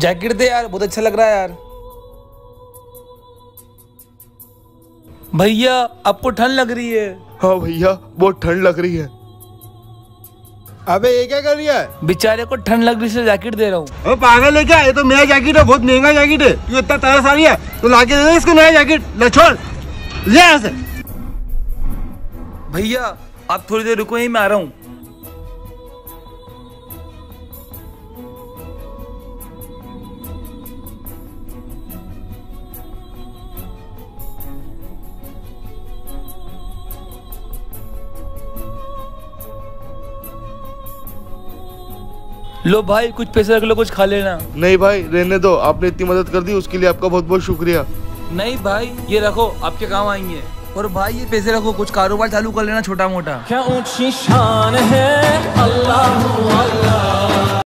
Jacket दे यार बहुत अच्छा लग रहा है यार। भैया आपको ठंड लग रही है। हाँ भैया बहुत ठंड लग रही है। अबे ये क्या कर रही है? बेचारे को ठंड लग रही है जैकेट दे रहा हूँ। ओ पागल है क्या? ये तो मेरा जैकेट है बहुत महँगा जैकेट है। तू इतना तरस आ रही है तो लाके दे दे इसको नया जैकेट। ले छोड़। ले यहाँ से। भैया आप थोड़ी देर रुको यहीं मैं आ रहा हूँ। लो भाई कुछ पैसे रख लो कुछ खा लेना। नहीं भाई रहने दो। आपने इतनी मदद कर दी उसके लिए आपका बहुत बहुत शुक्रिया। नहीं भाई ये रखो आपके काम आएँगे। और भाई ये पैसे रखो कुछ कारोबार चालू कर लेना छोटा मोटा क्या ऊँची शान है? अल्लाह अल्लाह